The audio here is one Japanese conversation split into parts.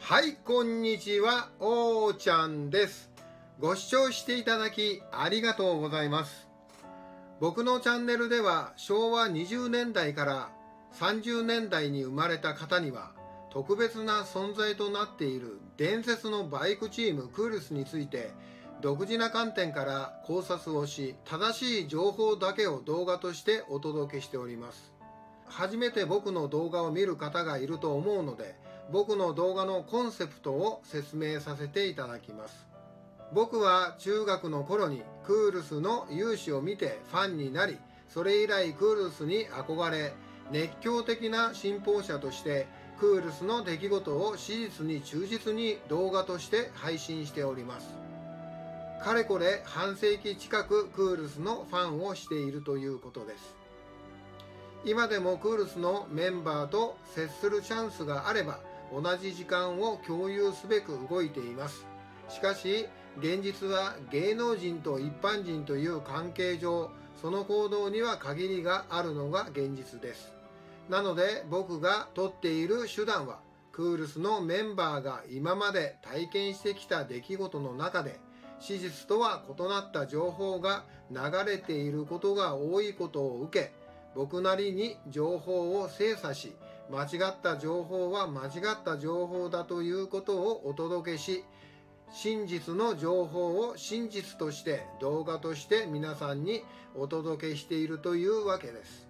はい、こんにちは、おーちゃんです。ご視聴していただきありがとうございます。僕のチャンネルでは昭和20年代から30年代に生まれた方には特別な存在となっている伝説のバイクチームクールスについて独自な観点から考察をし正しい情報だけを動画としてお届けしております。初めて僕の動画を見る方がいると思うので僕の動画のコンセプトを説明させていただきます。僕は中学の頃にクールスの勇姿を見てファンになりそれ以来クールスに憧れ熱狂的な信奉者としてクールスの出来事を史実に忠実に動画として配信しております。かれこれ半世紀近くクールスのファンをしているということです。今でもクールスのメンバーと接するチャンスがあれば同じ時間を共有すべく動いています。しかし現実は芸能人と一般人という関係上その行動には限りがあるのが現実です。なので僕が取っている手段はクールスのメンバーが今まで体験してきた出来事の中で史実とは異なった情報が流れていることが多いことを受け僕なりに情報を精査し間違った情報は間違った情報だということをお届けし真実の情報を真実として動画として皆さんにお届けしているというわけです。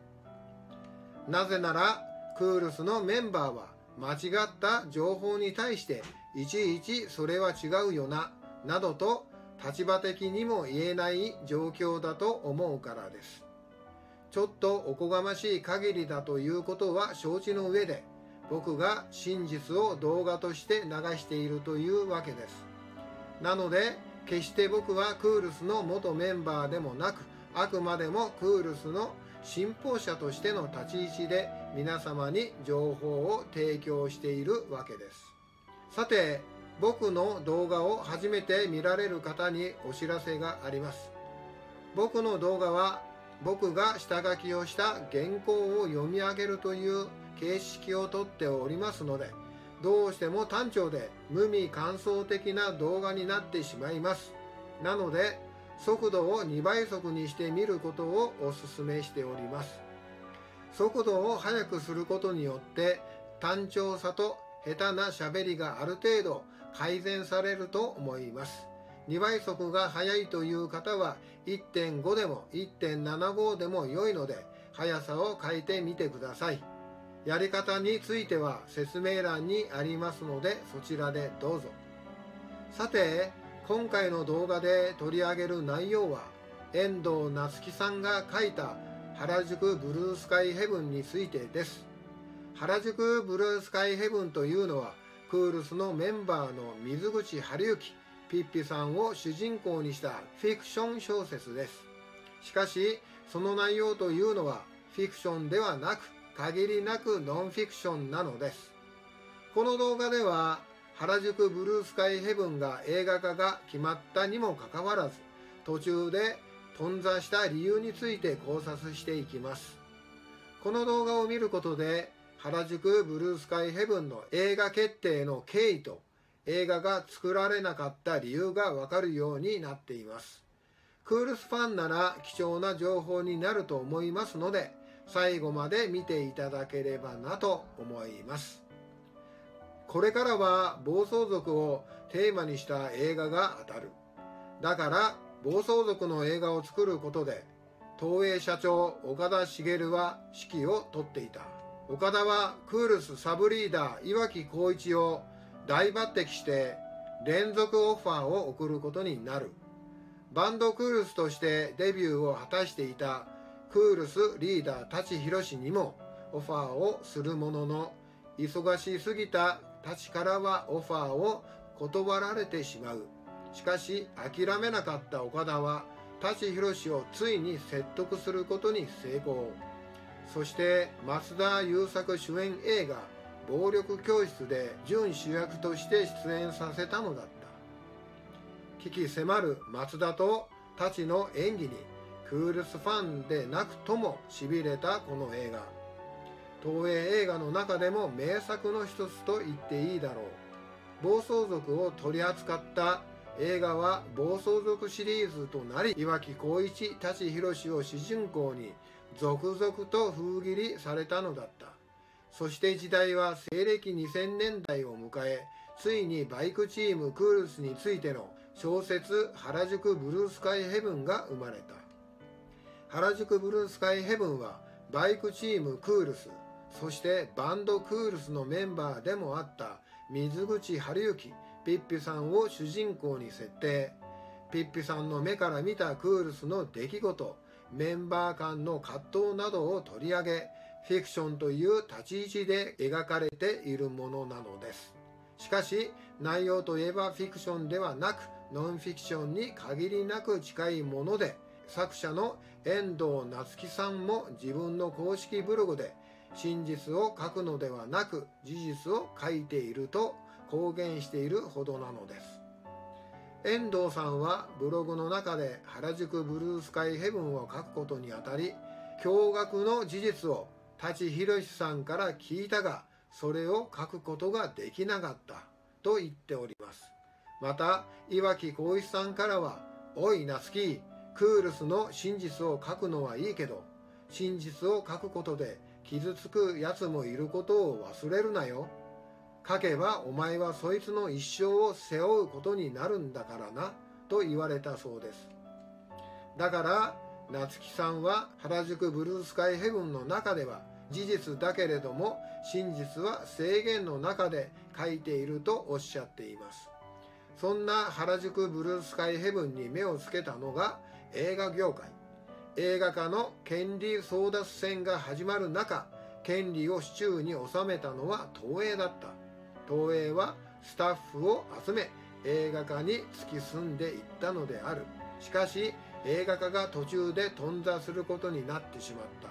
なぜならクールスのメンバーは間違った情報に対していちいちそれは違うよななどと立場的にも言えない状況だと思うからです。ちょっとおこがましい限りだということは承知の上で僕が真実を動画として流しているというわけです。なので決して僕はクールスの元メンバーでもなくあくまでもクールスの信奉者としての立ち位置で皆様に情報を提供しているわけです。さて僕の動画を初めて見られる方にお知らせがあります。僕の動画は僕が下書きをした原稿を読み上げるという形式をとっておりますのでどうしても単調で無味乾燥的な動画になってしまいます。なので速度を2倍速にしてみることをお勧めしております。速度を速くすることによって単調さと下手な喋りがある程度改善されると思います。2倍速が速いという方は1.5でも1.75でも良いので速さを変えてみてください。やり方については説明欄にありますのでそちらでどうぞ。さて今回の動画で取り上げる内容は遠藤夏樹さんが書いた原宿ブルースカイヘブンについてです。原宿ブルースカイヘブンというのはクールスのメンバーの水口春之ピッピさんを主人公にしたフィクション小説です。しかしその内容というのはフィクションではなく限りなくノンフィクションなのです。この動画では原宿ブルースカイヘブンが映画化が決まったにもかかわらず途中で頓挫した理由について考察していきます。この動画を見ることで原宿ブルースカイヘブンの映画決定の経緯と映画が作られなかった理由がわかるようになっています。クールスファンなら貴重な情報になると思いますので最後まで見ていただければなと思います。これからは暴走族をテーマにした映画が当たる。だから暴走族の映画を作ることで東映社長岡田茂は指揮を執っていた。岡田はクールスサブリーダー岩城浩一を大抜擢して連続オファーを送ることになる。バンドクールスとしてデビューを果たしていたクールスリーダー舘ひろしにもオファーをするものの忙しすぎた舘からはオファーを断られてしまう。しかし諦めなかった岡田は舘ひろしをついに説得することに成功。そして増田優作主演映画「暴力教室」で準主役として出演させたのだった。危機迫る松田と舘の演技にクールスファンでなくともしびれたこの映画。東映映画の中でも名作の一つと言っていいだろう。暴走族を取り扱った映画は暴走族シリーズとなり岩城浩一舘ひろしを主人公に続々と封切りされたのだった。そして時代は西暦2000年代を迎えついにバイクチームクールスについての小説「原宿ブルースカイヘブン」が生まれた。原宿ブルースカイヘブンはバイクチームクールスそしてバンドクールスのメンバーでもあった水口春之ピッピさんを主人公に設定。ピッピさんの目から見たクールスの出来事メンバー間の葛藤などを取り上げフィクションという立ち位置で描かれているものなのです。しかし内容といえばフィクションではなくノンフィクションに限りなく近いもので作者の遠藤夏樹さんも自分の公式ブログで真実を書くのではなく事実を書いていると公言しているほどなのです。遠藤さんはブログの中で原宿ブルースカイヘブンを書くことにあたり驚愕の事実を舘ひろしさんから聞いたがそれを書くことができなかったと言っております。また岩城浩一さんからは「おい夏樹クールスの真実を書くのはいいけど真実を書くことで傷つく奴もいることを忘れるなよ。書けばお前はそいつの一生を背負うことになるんだからなと言われたそうです。だから夏木さんは原宿ブルースカイヘブンの中では事実だけれども真実は制限の中で書いているとおっしゃっています。そんな原宿ブルースカイヘブンに目をつけたのが映画業界。映画化の権利争奪戦が始まる中権利を手中に収めたのは東映だった。東映はスタッフを集め映画化に突き進んでいったのである。しかし映画化が途中で頓挫することになってしまった。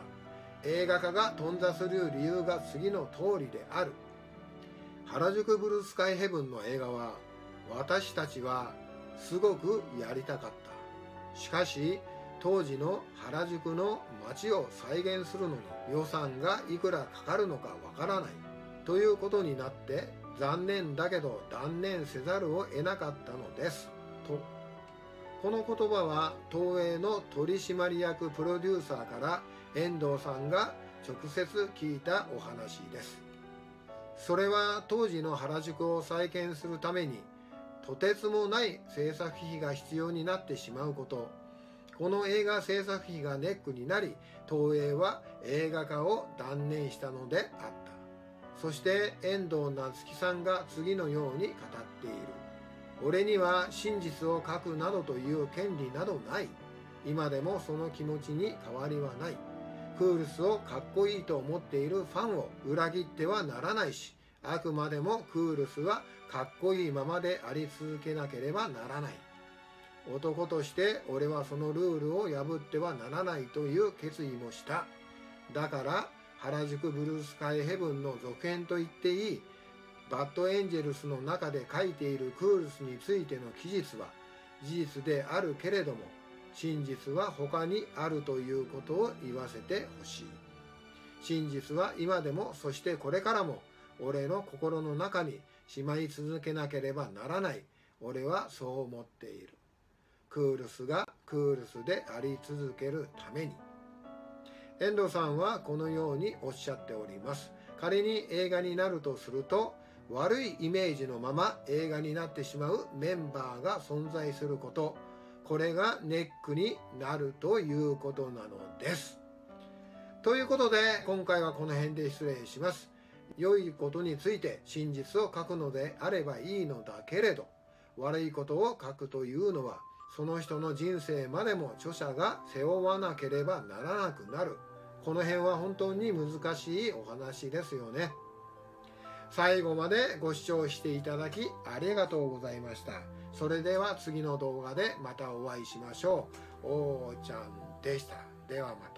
映画化が頓挫する理由が次の通りである。原宿ブルースカイヘブンの映画は私たちはすごくやりたかった。しかし当時の原宿の街を再現するのに予算がいくらかかるのかわからない。ということになって残念だけど断念せざるを得なかったのです。この言葉は東映の取締役プロデューサーから遠藤さんが直接聞いたお話です。それは当時の原宿を再建するためにとてつもない制作費が必要になってしまうこと。この映画制作費がネックになり東映は映画化を断念したのであった。そして遠藤夏樹さんが次のように語っている。俺には真実を書くなどという権利などない。今でもその気持ちに変わりはない。クールスをかっこいいと思っているファンを裏切ってはならないしあくまでもクールスはかっこいいままであり続けなければならない。男として俺はそのルールを破ってはならないという決意もした。だから原宿ブルースカイヘブンの続編と言っていい。バッドエンジェルスの中で書いているクールスについての記述は事実であるけれども真実は他にあるということを言わせてほしい。真実は今でもそしてこれからも俺の心の中にしまい続けなければならない。俺はそう思っている。クールスがクールスであり続けるために。遠藤さんはこのようにおっしゃっております。仮に映画になるとすると悪いイメージのまま映画になってしまうメンバーが存在すること。これがネックになるということなのです。ということで今回はこの辺で失礼します。良いことについて真実を書くのであればいいのだけれど悪いことを書くというのはその人の人生までも著者が背負わなければならなくなる。この辺は本当に難しいお話ですよね。最後までご視聴していただきありがとうございました。それでは次の動画でまたお会いしましょう。おーちゃんでした。ではまた。